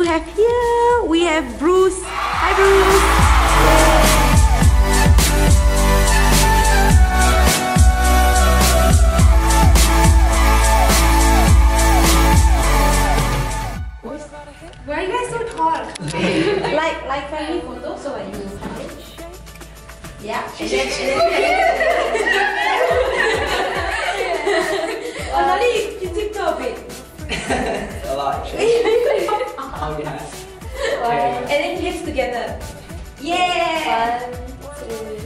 We have here, we have Bruce. Hi Bruce. Why are you guys so tall? like like family photo, so are you Yeah. And then, and then oh, Nani, you, TikTok a bit. A lot, actually. Oh, yeah. And then hips together. Yeah. One, two,